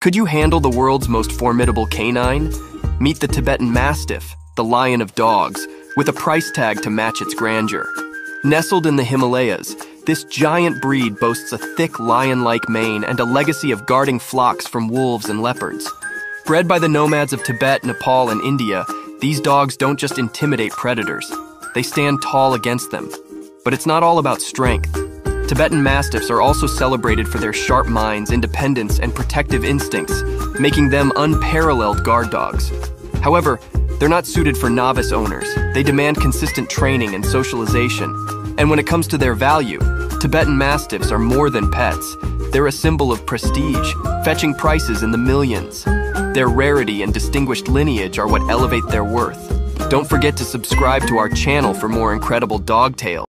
Could you handle the world's most formidable canine? Meet the Tibetan Mastiff, the lion of dogs, with a price tag to match its grandeur. Nestled in the Himalayas, this giant breed boasts a thick lion-like mane and a legacy of guarding flocks from wolves and leopards. Bred by the nomads of Tibet, Nepal, and India, these dogs don't just intimidate predators. They stand tall against them. But it's not all about strength. Tibetan Mastiffs are also celebrated for their sharp minds, independence, and protective instincts, making them unparalleled guard dogs. However, they're not suited for novice owners. They demand consistent training and socialization. And when it comes to their value, Tibetan Mastiffs are more than pets. They're a symbol of prestige, fetching prices in the millions. Their rarity and distinguished lineage are what elevate their worth. Don't forget to subscribe to our channel for more incredible dog tales.